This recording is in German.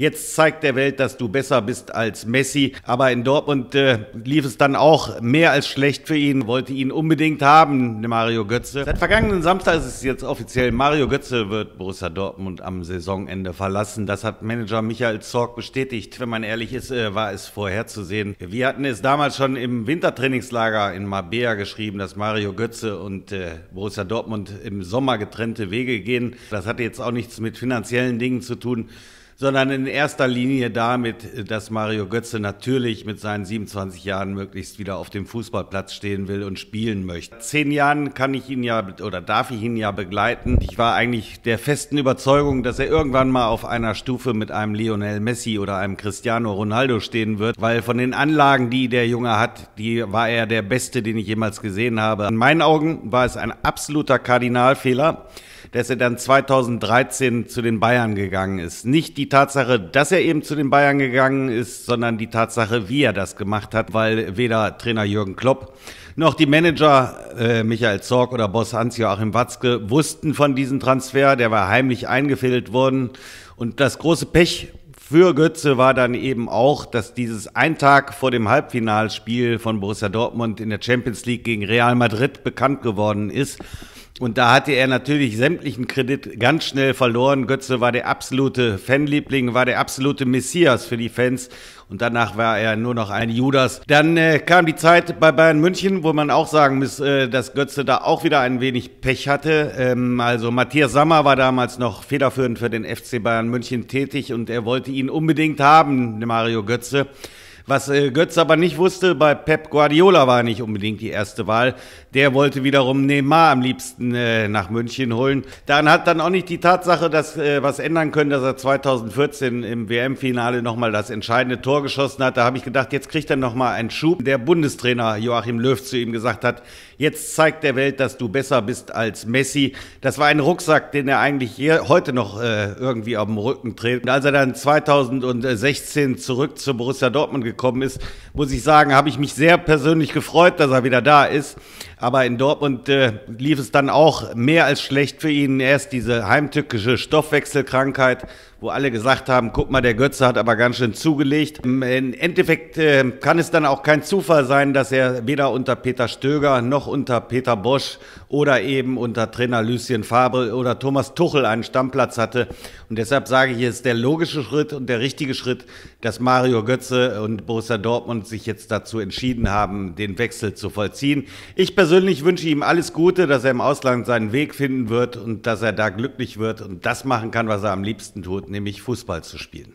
Jetzt zeigt der Welt, dass du besser bist als Messi. Aber in Dortmund äh, lief es dann auch mehr als schlecht für ihn, wollte ihn unbedingt haben, Mario Götze. Seit vergangenen Samstag ist es jetzt offiziell, Mario Götze wird Borussia Dortmund am Saisonende verlassen. Das hat Manager Michael Zorg bestätigt. Wenn man ehrlich ist, äh, war es vorherzusehen. Wir hatten es damals schon im Wintertrainingslager in Mabea geschrieben, dass Mario Götze und äh, Borussia Dortmund im Sommer getrennte Wege gehen. Das hatte jetzt auch nichts mit finanziellen Dingen zu tun sondern in erster Linie damit, dass Mario Götze natürlich mit seinen 27 Jahren möglichst wieder auf dem Fußballplatz stehen will und spielen möchte. Zehn Jahren kann ich ihn ja oder darf ich ihn ja begleiten. Ich war eigentlich der festen Überzeugung, dass er irgendwann mal auf einer Stufe mit einem Lionel Messi oder einem Cristiano Ronaldo stehen wird, weil von den Anlagen, die der Junge hat, die war er der beste, den ich jemals gesehen habe. In meinen Augen war es ein absoluter Kardinalfehler dass er dann 2013 zu den Bayern gegangen ist. Nicht die Tatsache, dass er eben zu den Bayern gegangen ist, sondern die Tatsache, wie er das gemacht hat, weil weder Trainer Jürgen Klopp noch die Manager äh, Michael Zorg oder Boss Hans-Joachim Watzke wussten von diesem Transfer. Der war heimlich eingefädelt worden. Und das große Pech für Götze war dann eben auch, dass dieses ein Tag vor dem Halbfinalspiel von Borussia Dortmund in der Champions League gegen Real Madrid bekannt geworden ist. Und da hatte er natürlich sämtlichen Kredit ganz schnell verloren. Götze war der absolute Fanliebling, war der absolute Messias für die Fans. Und danach war er nur noch ein Judas. Dann äh, kam die Zeit bei Bayern München, wo man auch sagen muss, äh, dass Götze da auch wieder ein wenig Pech hatte. Ähm, also Matthias Sammer war damals noch federführend für den FC Bayern München tätig und er wollte ihn unbedingt haben, Mario Götze. Was äh, Götz aber nicht wusste, bei Pep Guardiola war nicht unbedingt die erste Wahl. Der wollte wiederum Neymar am liebsten äh, nach München holen. Dann hat dann auch nicht die Tatsache, dass äh, was ändern können, dass er 2014 im WM-Finale nochmal das entscheidende Tor geschossen hat. Da habe ich gedacht, jetzt kriegt er nochmal einen Schub. Der Bundestrainer Joachim Löw zu ihm gesagt hat, jetzt zeigt der Welt, dass du besser bist als Messi. Das war ein Rucksack, den er eigentlich hier, heute noch äh, irgendwie auf dem Rücken trägt. Und als er dann 2016 zurück zu Borussia Dortmund gekommen ist, muss ich sagen, habe ich mich sehr persönlich gefreut, dass er wieder da ist. Aber in Dortmund äh, lief es dann auch mehr als schlecht für ihn. Erst diese heimtückische Stoffwechselkrankheit, wo alle gesagt haben, guck mal, der Götze hat aber ganz schön zugelegt. Im Endeffekt äh, kann es dann auch kein Zufall sein, dass er weder unter Peter Stöger noch unter Peter Bosch oder eben unter Trainer Lucien Fabre oder Thomas Tuchel einen Stammplatz hatte. Und deshalb sage ich, es ist der logische Schritt und der richtige Schritt, dass Mario Götze und Borussia Dortmund sich jetzt dazu entschieden haben, den Wechsel zu vollziehen. Ich persönlich persönlich wünsche ihm alles Gute, dass er im Ausland seinen Weg finden wird und dass er da glücklich wird und das machen kann, was er am liebsten tut, nämlich Fußball zu spielen.